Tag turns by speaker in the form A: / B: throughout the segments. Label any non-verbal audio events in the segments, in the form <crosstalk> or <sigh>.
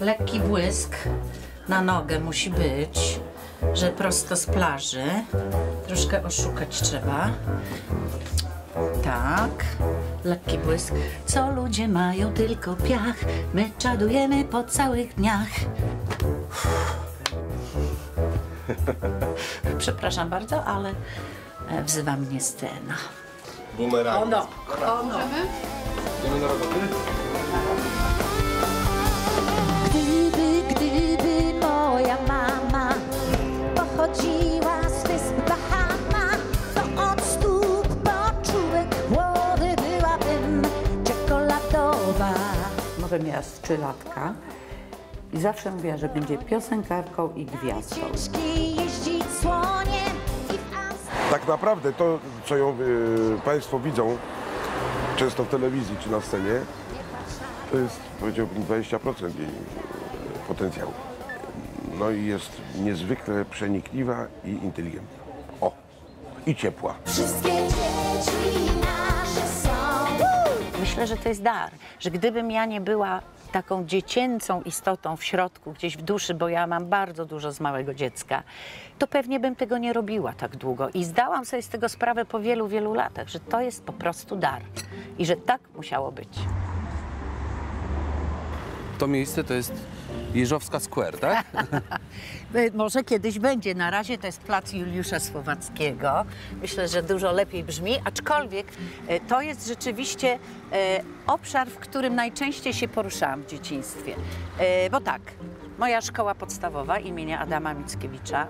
A: Lekki błysk na nogę musi być, że prosto z plaży. Troszkę oszukać trzeba. Tak, lekki błysk. Co ludzie mają tylko piach, my czadujemy po całych dniach. <laughs> Przepraszam bardzo, ale e, wzywa mnie scena.
B: Bumerang.
A: Ono, ono.
B: Idziemy na roboty?
C: Może miała z trzy latka i zawsze mówiła, że będzie piosenkarką i gwiazdą.
B: Tak naprawdę to, co ją y, Państwo widzą często w telewizji czy na scenie, to jest powiedziałbym 20% jej y, potencjału. No i jest niezwykle przenikliwa i inteligentna. O, i ciepła.
D: Wszystkie dzieci nasze są.
A: Myślę, że to jest dar, że gdybym ja nie była taką dziecięcą istotą w środku, gdzieś w duszy, bo ja mam bardzo dużo z małego dziecka, to pewnie bym tego nie robiła tak długo. I zdałam sobie z tego sprawę po wielu, wielu latach, że to jest po prostu dar i że tak musiało być.
E: To miejsce to jest Jeżowska Square, tak? <laughs>
A: Może kiedyś będzie. Na razie to jest plac Juliusza Słowackiego. Myślę, że dużo lepiej brzmi, aczkolwiek y, to jest rzeczywiście y, obszar, w którym najczęściej się poruszałam w dzieciństwie. Y, Bo tak, moja szkoła podstawowa imienia Adama Mickiewicza,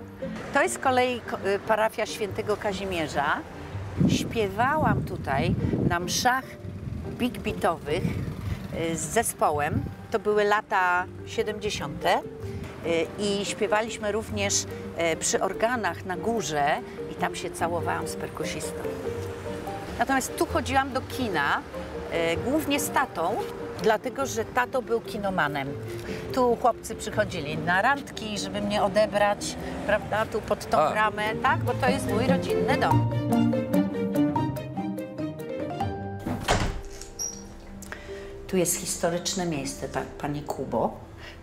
A: to jest z kolei ko- parafia świętego Kazimierza. Śpiewałam tutaj na mszach big beatowych z zespołem. To były lata 70. y, I śpiewaliśmy również y, przy organach na górze i tam się całowałam z perkusistą. Natomiast tu chodziłam do kina e, głównie z tatą, dlatego że tato był kinomanem. Tu chłopcy przychodzili na randki, żeby mnie odebrać, prawda, tu pod tą
E: A.
A: bramę, tak, bo to jest mój rodzinny dom. Tu jest historyczne miejsce, pa, panie Kubo,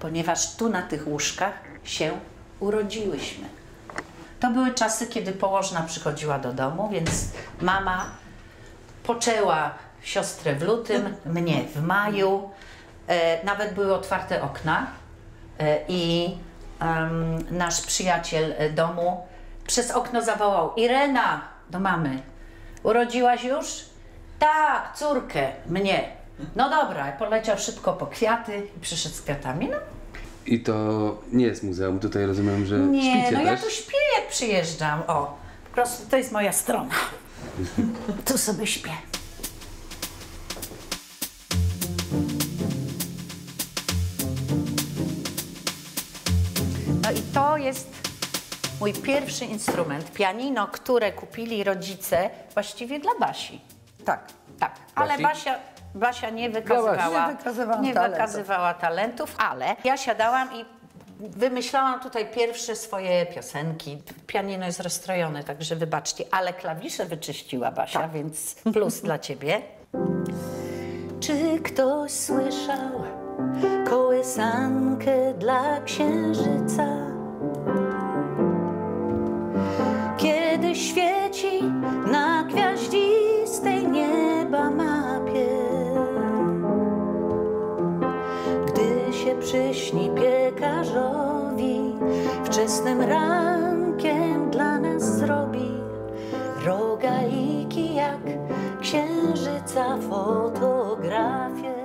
A: ponieważ tu na tych łóżkach się urodziłyśmy. To były czasy, kiedy położna przychodziła do domu, więc mama poczęła siostrę w lutym, mnie w maju. E, nawet były otwarte okna e, i nasz przyjaciel e, domu przez okno zawołał Irena do mamy. Urodziłaś już? Tak, córkę, mnie. No dobra, poleciał szybko po kwiaty i przyszedł z kwiatami. No
E: I to nie jest muzeum, tutaj rozumiem, że
A: nie,
E: śpicie
A: no ja
E: też.
A: tu śpię jak przyjeżdżam. O, po prostu to jest moja strona. <laughs> Tu sobie śpię. No i to jest mój pierwszy instrument, pianino, które kupili rodzice właściwie dla Basi. Tak, tak. Ale
E: Basi?
A: Basia, Basia nie wykazywała,
C: Nie wykazywała
A: nie
C: talentów.
A: wykazywała talentów, ale ja siadałam i wymyślałam tutaj pierwsze swoje piosenki. Pianino jest rozstrojone, także wybaczcie, ale klawisze wyczyściła Basia,
C: Tak.
A: więc plus dla ciebie. Czy ktoś słyszał kołysankę dla księżyca? Kiedy świeci na gwiaździstej nieba mapie piekarzowi Wczesnym rankiem dla nas zrobi Rogaliki jak księżyca fotografie